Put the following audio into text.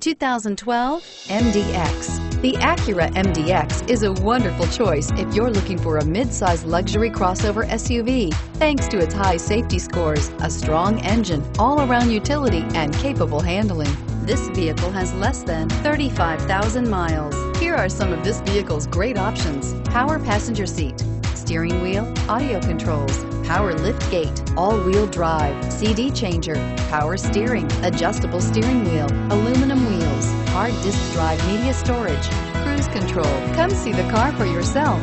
2012 MDX. The Acura MDX is a wonderful choice if you're looking for a mid-size luxury crossover SUV. Thanks to its high safety scores, a strong engine, all-around utility, and capable handling. This vehicle has less than 35,000 miles. Here are some of this vehicle's great options. Power passenger seat, steering wheel, audio controls, power lift gate, all-wheel drive, CD changer, power steering, adjustable steering wheel, aluminum hard disk drive media storage, cruise control. Come see the car for yourself.